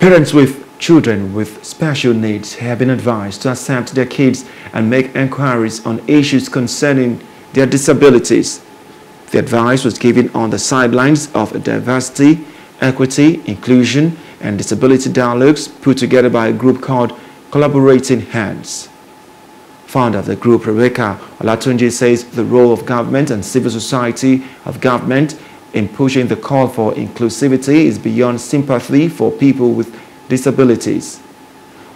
Parents with children with special needs have been advised to accept their kids and make inquiries on issues concerning their disabilities. The advice was given on the sidelines of a diversity, equity, inclusion, and disability dialogues put together by a group called Collaborating Hands. Founder of the group, Rebecca Olatunji, says the role of government and civil society of government in pushing the call for inclusivity is beyond sympathy for people with disabilities.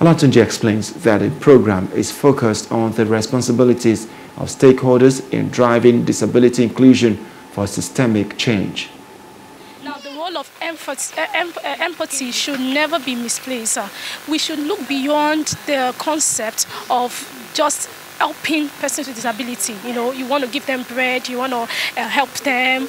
Olatunji explains that the program is focused on the responsibilities of stakeholders in driving disability inclusion for systemic change. Now, the role of empathy, uh, uh, empathy should never be misplaced. We should look beyond the concept of just helping persons with disability. You know, you want to give them bread, you want to uh, help them,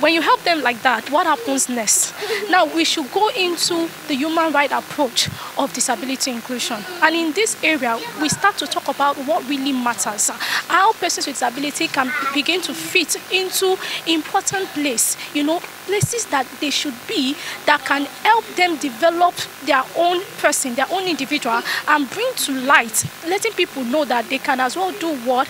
when you help them like that, what happens next? Now, we should go into the human right approach of disability inclusion. And in this area, we start to talk about what really matters, how persons with disability can begin to fit into important places, you know, places that they should be that can help them develop their own person, their own individual, and bring to light, letting people know that they can as well do what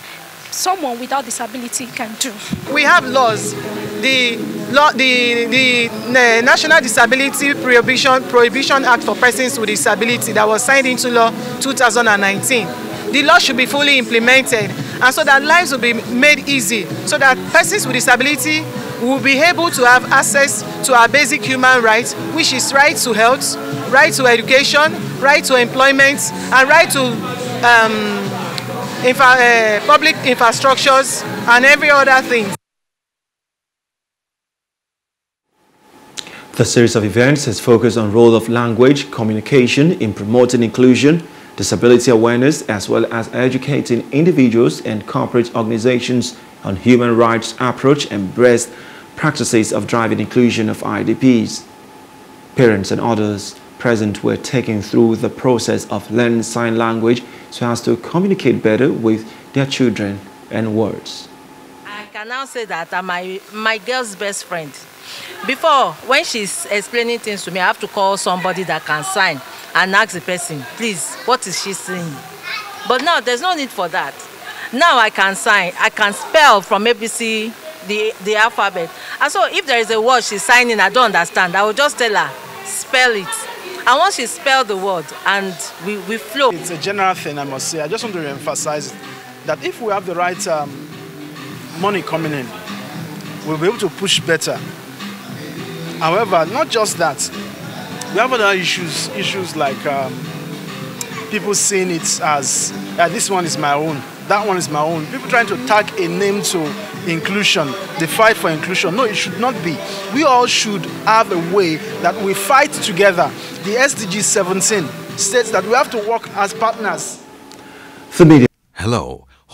someone without disability can do. We have laws. The, law, the, the, the National Disability Prohibition, Prohibition Act for Persons with Disability that was signed into law 2019. The law should be fully implemented and so that lives will be made easy so that persons with disability will be able to have access to our basic human rights, which is right to health, right to education, right to employment, and right to um, infra, uh, public infrastructures and every other thing. The series of events has focused on role of language communication in promoting inclusion, disability awareness, as well as educating individuals and corporate organizations on human rights approach and best practices of driving inclusion of IDPs. Parents and others present were taken through the process of learning sign language so as to communicate better with their children and words. Can now say that I'm my, my girl's best friend. Before, when she's explaining things to me, I have to call somebody that can sign and ask the person, please, what is she saying? But now there's no need for that. Now I can sign, I can spell from ABC the, the alphabet. And so if there is a word she's signing I don't understand, I will just tell her, spell it. And once she spelled the word and we, we flow. It's a general thing, I must say. I just want to emphasize that if we have the right um, money coming in, we'll be able to push better. However, not just that, we have other issues, issues like um, people seeing it as, yeah, this one is my own, that one is my own. People trying to tag a name to inclusion, the fight for inclusion. No, it should not be. We all should have a way that we fight together. The SDG 17 states that we have to work as partners. The media. Hello.